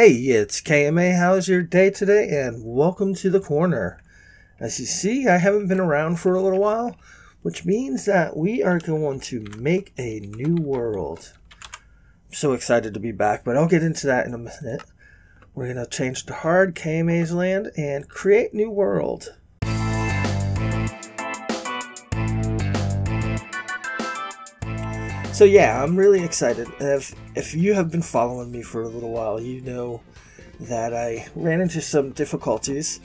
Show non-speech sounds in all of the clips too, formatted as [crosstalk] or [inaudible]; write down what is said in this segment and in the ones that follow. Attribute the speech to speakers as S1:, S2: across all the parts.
S1: Hey, it's KMA. How's your day today? And welcome to the Korner. As you see, I haven't been around for a little while, which means that we are going to make a new world. I'm so excited to be back, but I'll get into that in a minute. We're going to change to hard KMA's land and create new world. So yeah, I'm really excited. If if you have been following me for a little while, you know that I ran into some difficulties,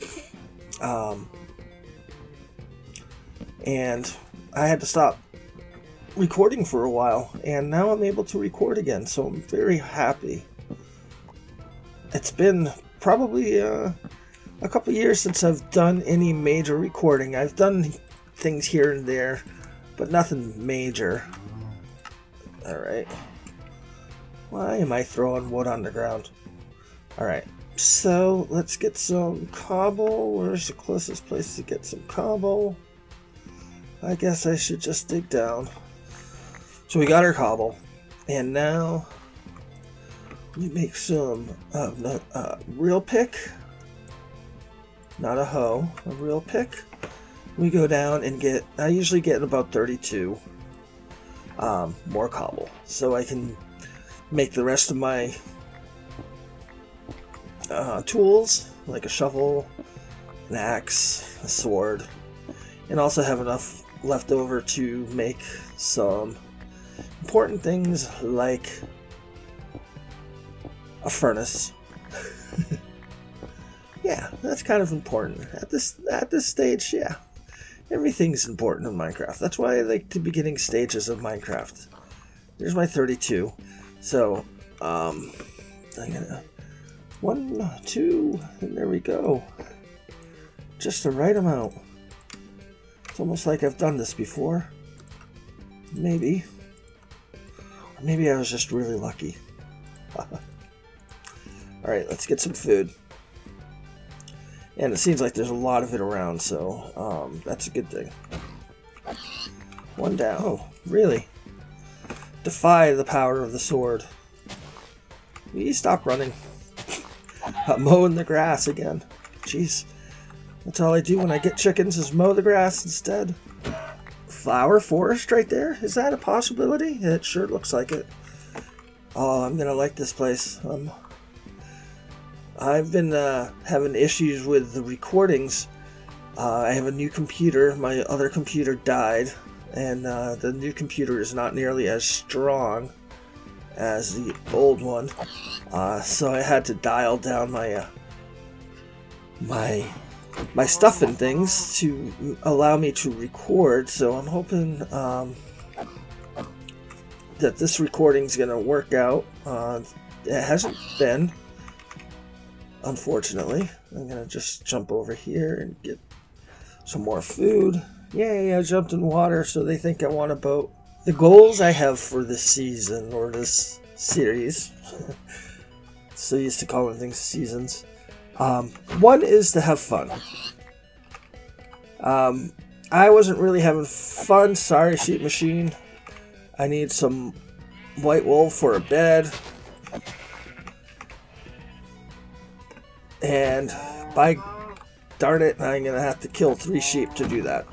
S1: um, and I had to stop recording for a while. And now I'm able to record again, so I'm very happy. It's been probably uh, a couple years since I've done any major recording. I've done things here and there, but nothing major. Alright. Why am I throwing wood on the ground? Alright, so let's get some cobble. Where's the closest place to get some cobble? I guess I should just dig down. So we got our cobble. And now we make some uh, uh, real pick. Not a hoe, a real pick. We go down and get, I usually get about 32 um, more cobble so I can make the rest of my uh, tools like a shovel, an axe, a sword, and also have enough left over to make some important things like a furnace. [laughs] yeah, that's kind of important at this at this stage. Yeah, Everything's important in Minecraft. That's why I like the beginning stages of Minecraft. Here's my 32. So, um, I'm gonna one, two, and there we go. Just the right amount. It's almost like I've done this before. Maybe. Maybe I was just really lucky. [laughs] Alright, let's get some food. And it seems like there's a lot of it around, so um, that's a good thing. One down. Oh, really? Defy the power of the sword. You stop running? I'm [laughs] mowing the grass again. Jeez. That's all I do when I get chickens is mow the grass instead. Flower forest right there? Is that a possibility? It sure looks like it. Oh, I'm gonna like this place. Um, I've been uh, having issues with the recordings. Uh, I have a new computer. My other computer died, and uh, the new computer is not nearly as strong as the old one. Uh, so I had to dial down my uh, my my stuff and things to allow me to record. So I'm hoping um, that this recording is going to work out. Uh, it hasn't been unfortunately. I'm gonna just jump over here and get some more food. Yay, I jumped in water, so they think I want a boat. The goals I have for this season, or this series, [laughs] so used to calling things seasons. Um, one is to have fun. Um, I wasn't really having fun. Sorry, sheep machine. I need some white wool for a bed. And by darn it, I'm to have to kill three sheep to do that.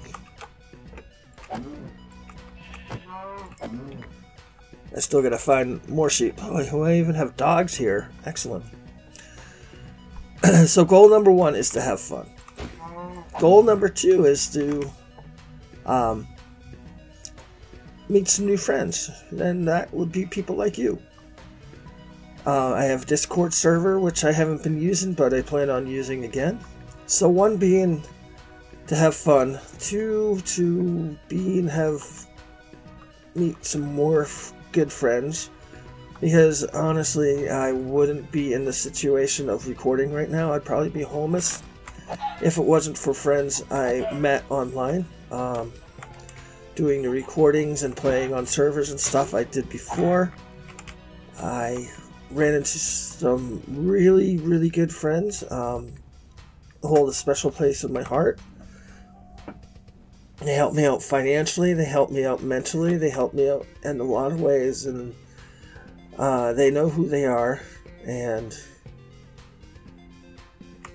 S1: I still got to find more sheep. Oh, I even have dogs here. Excellent. [clears throat] so goal number one is to have fun. Goal number two is to um, meet some new friends. And that would be people like you. Uh, I have Discord server, which I haven't been using, but I plan on using again. So one being to have fun, two to be and have meet some more good friends. Because honestly, I wouldn't be in the situation of recording right now. I'd probably be homeless if it wasn't for friends I met online. Um, doing the recordings and playing on servers and stuff I did before. I ran into some really, really good friends. Um, hold a special place in my heart. They helped me out financially. They helped me out mentally. They helped me out in a lot of ways, and uh, they know who they are. And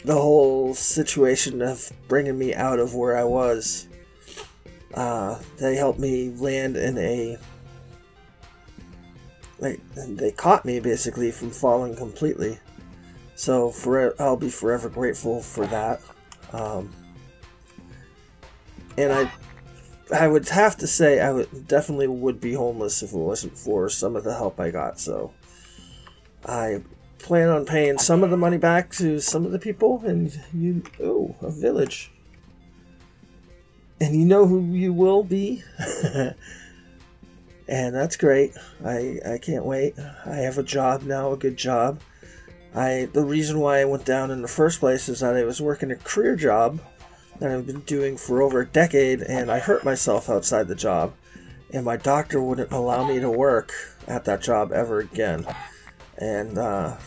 S1: the whole situation of bringing me out of where I was. Uh, they helped me land in a. Like they caught me basically from falling completely. So for I'll be forever grateful for that. Um, and I I would have to say I would definitely would be homeless if it wasn't for some of the help I got. So I plan on paying some of the money back to some of the people, and you oh a village, and you know who you will be, [laughs] and that's great. I I can't wait. I have a job now, a good job. I the reason why I went down in the first place is that I was working a career job that I've been doing for over a decade, and I hurt myself outside the job, and my doctor wouldn't allow me to work at that job ever again, and uh,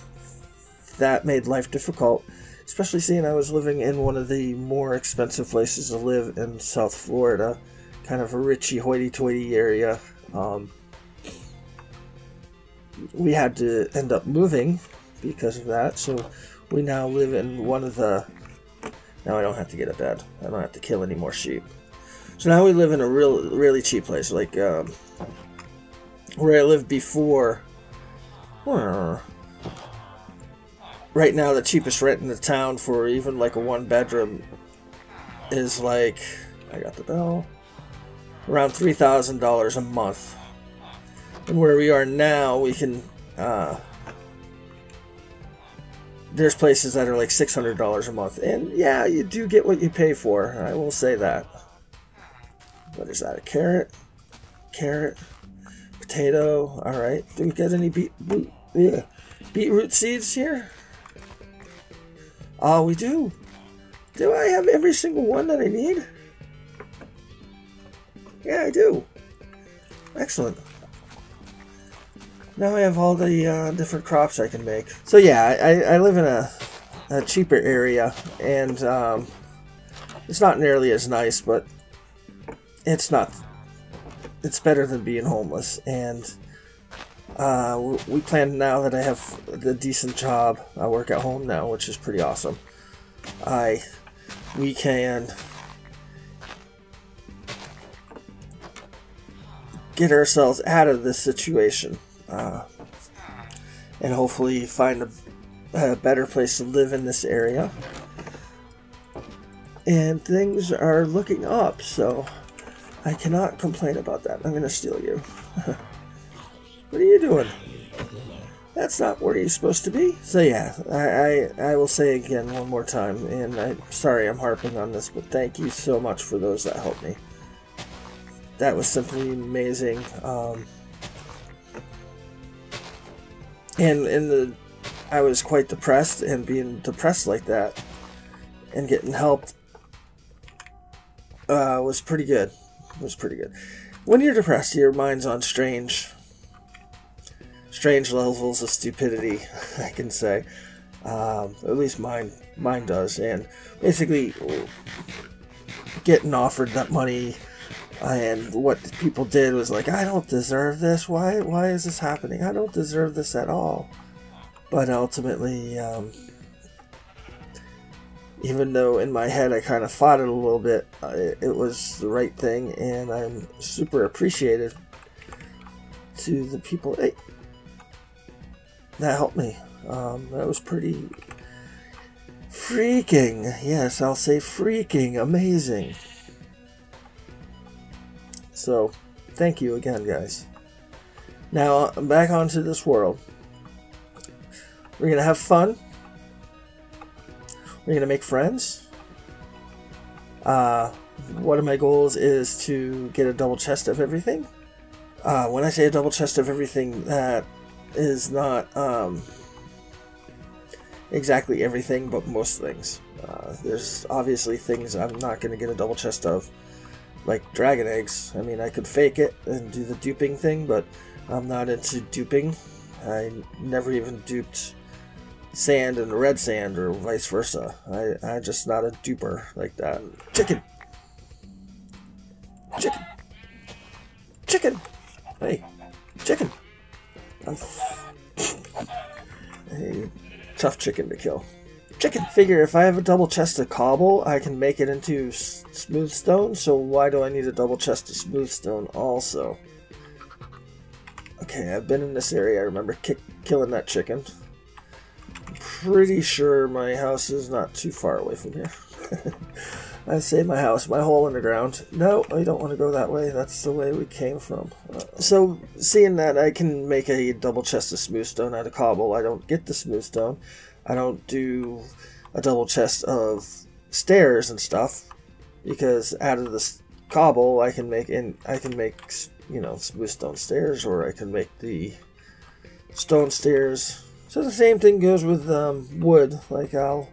S1: that made life difficult. Especially seeing I was living in one of the more expensive places to live in South Florida, kind of a richy hoity-toity area. Um, we had to end up moving because of that, so we now live in one of the now I don't have to get a bed. I don't have to kill any more sheep. So now we live in a real, really cheap place, like um, where I lived before. Right now, the cheapest rent in the town for even like a one bedroom is like I got the bell around three thousand dollars a month. And where we are now, we can uh, there's places that are like $600 a month. And yeah, you do get what you pay for. I will say that. What is that? A carrot? Carrot? Potato? Alright. Do we get any beet, beet, yeah. beetroot seeds here? Oh, we do. Do I have every single one that I need? Yeah, I do. Excellent now I have all the uh, different crops I can make. So yeah, I, I live in a, a cheaper area, and um, it's not nearly as nice, but it's not. It's better than being homeless, and uh, we plan now that I have the decent job. I work at home now, which is pretty awesome. I we can get ourselves out of this situation uh, and hopefully find a, a better place to live in this area. And things are looking up, so I cannot complain about that. I'm going to steal you. [laughs] what are you doing? That's not where you're supposed to be. So yeah, I, I, I will say again one more time, and I'm sorry I'm harping on this, but thank you so much for those that helped me. That was simply amazing. Um, and in the I was quite depressed and being depressed like that and getting helped uh, was pretty good. It was pretty good. When you're depressed, your mind's on strange, strange levels of stupidity. [laughs] I can say, um, at least mine, mine does. And basically, getting offered that money and what people did was like, I don't deserve this. Why? Why is this happening? I don't deserve this at all. But ultimately, um, even though in my head I kind of fought it a little bit, it, it was the right thing, and I'm super appreciative to the people hey, that helped me. Um, that was pretty freaking, yes, I'll say freaking amazing. So, thank you again, guys. Now, back onto this world. We're going to have fun. We're going to make friends. Uh, one of my goals is to get a double chest of everything. Uh, when I say a double chest of everything, that is not um, exactly everything, but most things. Uh, there's obviously things I'm not going to get a double chest of like dragon eggs. I mean, I could fake it and do the duping thing, but I'm not into duping. I never even duped sand and red sand or vice versa. I, I'm just not a duper like that. Chicken! Chicken! Chicken! Hey, chicken! [laughs] A tough chicken to kill. Chicken. Figure if I have a double chest of cobble, I can make it into smooth stone. So why do I need a double chest of smooth stone also? Okay, I've been in this area. I remember kick, killing that chicken. I'm pretty sure my house is not too far away from here. [laughs] I say my house, my hole in the ground. No, I don't want to go that way. That's the way we came from. Uh, so, seeing that I can make a double chest of smooth stone out of cobble, I don't get the smooth stone. I don't do a double chest of stairs and stuff because out of this cobble, I can make I can make you know smooth stone stairs, or I can make the stone stairs. So the same thing goes with um, wood. Like I'll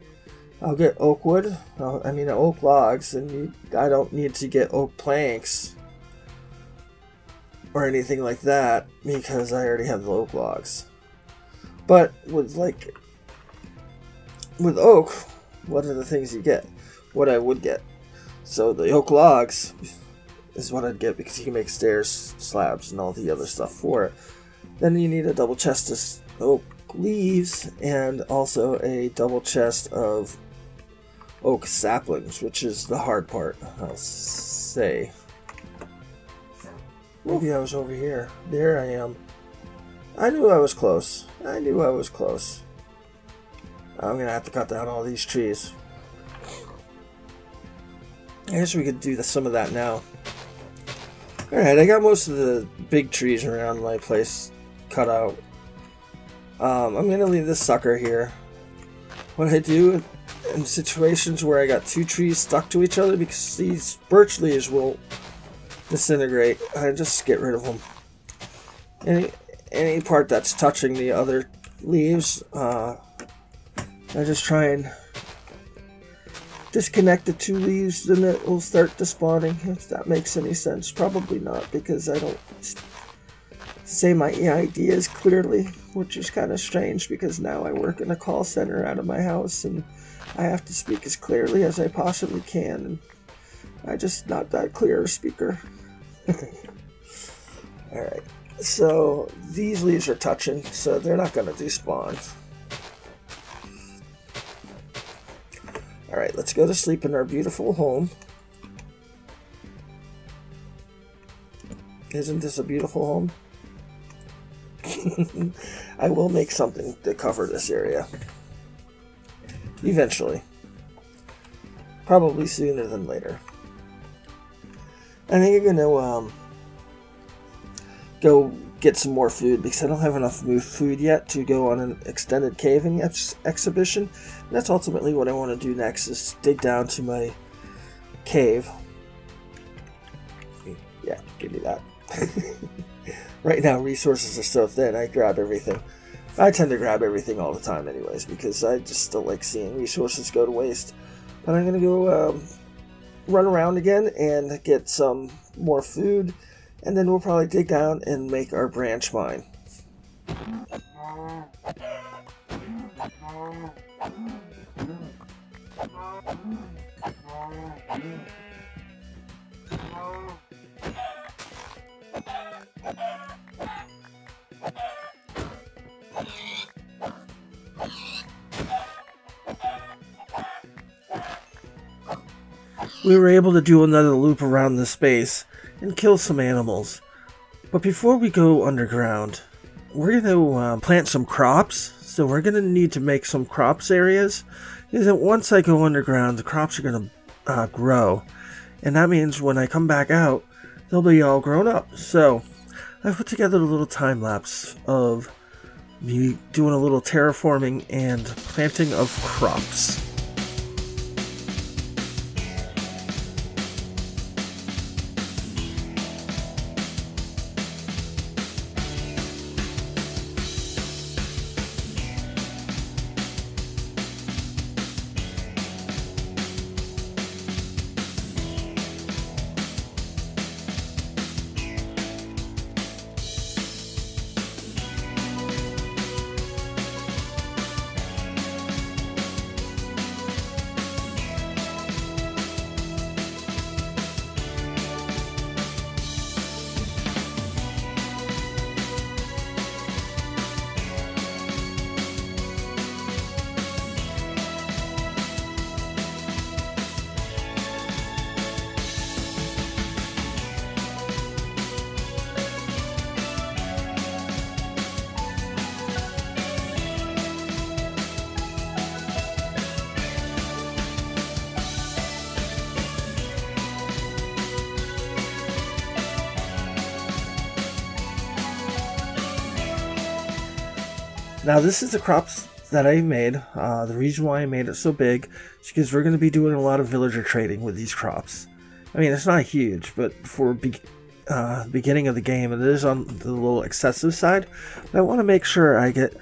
S1: I'll get oak wood. I'll, I mean oak logs, and you, I don't need to get oak planks or anything like that because I already have the oak logs. But with like with oak, what are the things you get? What I would get. So the oak logs is what I'd get because you can make stairs, slabs, and all the other stuff for it. Then you need a double chest of oak leaves and also a double chest of oak saplings, which is the hard part, I'll say. Maybe I was over here. There I am. I knew I was close. I knew I was close. I'm gonna have to cut down all these trees. I guess we could do the, some of that now. Alright, I got most of the big trees around my place cut out. Um, I'm gonna leave this sucker here. What I do in situations where I got two trees stuck to each other because these birch leaves will disintegrate, I just get rid of them. Any, any part that's touching the other leaves, uh, I just try and disconnect the two leaves, then it will start despawning, if that makes any sense. Probably not, because I don't say my ideas clearly, which is kind of strange because now I work in a call center out of my house and I have to speak as clearly as I possibly can. And I just not that clear a speaker. [laughs] Alright, so these leaves are touching, so they're not going to despawn. Alright, let's go to sleep in our beautiful home. Isn't this a beautiful home? [laughs] I will make something to cover this area. Eventually. Probably sooner than later. I think I'm gonna um, go get some more food because I don't have enough food yet to go on an extended caving ex exhibition. And that's ultimately what I want to do next is dig down to my cave. Yeah, give me that. [laughs] right now resources are so thin, I grab everything. I tend to grab everything all the time anyways, because I just don't like seeing resources go to waste. But I'm going to go um, run around again and get some more food, and then we'll probably dig down and make our branch mine. We were able to do another loop around the space and kill some animals. But before we go underground, we're going to uh, plant some crops. So we're going to need to make some crops areas. Is that once I go underground, the crops are going to uh, grow. And that means when I come back out, they'll be all grown up. So I put together a little time lapse of me doing a little terraforming and planting of crops. Now, this is the crops that I made. Uh, the reason why I made it so big is because we're going to be doing a lot of villager trading with these crops. I mean, it's not huge, but for be- uh, beginning of the game, it is on the little excessive side. But I want to make sure I get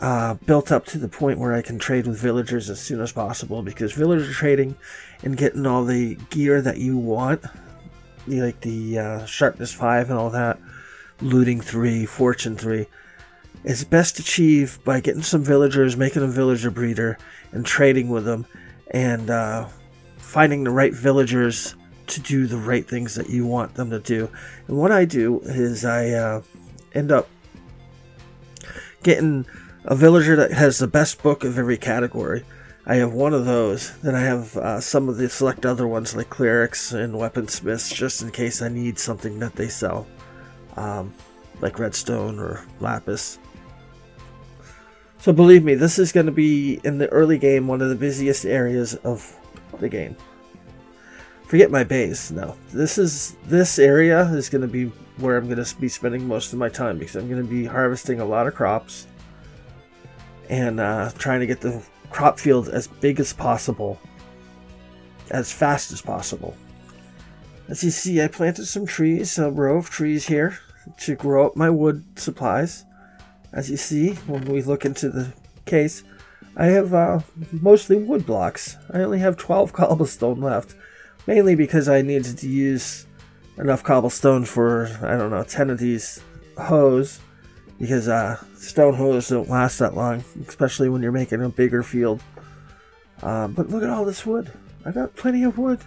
S1: uh, built up to the point where I can trade with villagers as soon as possible because villager trading and getting all the gear that you want, like the uh, sharpness 5 and all that, looting 3, fortune 3, is best achieved by getting some villagers, making a villager breeder, and trading with them, and uh, finding the right villagers to do the right things that you want them to do. And what I do is I uh, end up getting a villager that has the best book of every category. I have one of those. Then I have uh, some of the select other ones like clerics and weaponsmiths, just in case I need something that they sell, um, like redstone or lapis. So believe me, this is going to be in the early game one of the busiest areas of the game. Forget my base. No, this is this area is going to be where I'm going to be spending most of my time because I'm going to be harvesting a lot of crops and uh, trying to get the crop field as big as possible, as fast as possible. As you see, I planted some trees, a row of trees here to grow up my wood supplies. As you see, when we look into the case, I have uh, mostly wood blocks. I only have 12 [laughs] cobblestone left, mainly because I needed to use enough cobblestone for, I don't know, 10 of these hoes, because uh, stone hoes don't last that long, especially when you're making a bigger field. Uh, but look at all this wood. I got plenty of wood.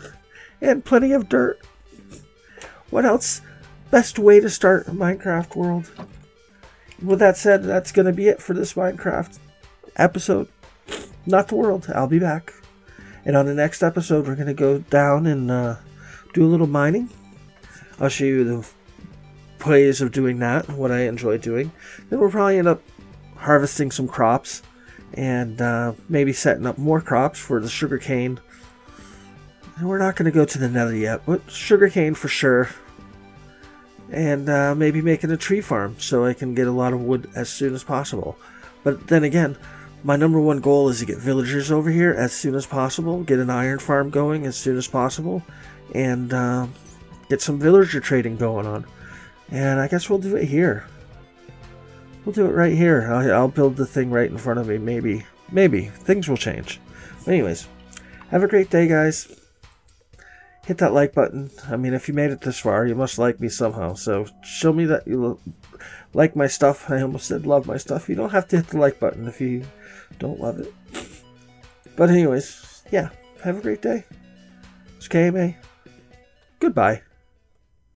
S1: [laughs] And plenty of dirt. What else? Best way to start a Minecraft world with that said, that's going to be it for this Minecraft episode. Not the world. I'll be back. And on the next episode, we're going to go down and uh, do a little mining. I'll show you the ways of doing that, what I enjoy doing. Then we'll probably end up harvesting some crops and uh, maybe setting up more crops for the sugarcane. And we're not going to go to the nether yet, but sugarcane for sure and uh, maybe making a tree farm so I can get a lot of wood as soon as possible. But then again, my number one goal is to get villagers over here as soon as possible, get an iron farm going as soon as possible, and uh, get some villager trading going on. And I guess we'll do it here. We'll do it right here. I'll, I'll build the thing right in front of me. Maybe, maybe things will change. Anyways, have a great day, guys hit that like button. I mean, if you made it this far, you must like me somehow. So show me that you like my stuff. I almost said love my stuff. You don't have to hit the like button if you don't love it. But anyways, yeah, have a great day. It's KMA. Goodbye.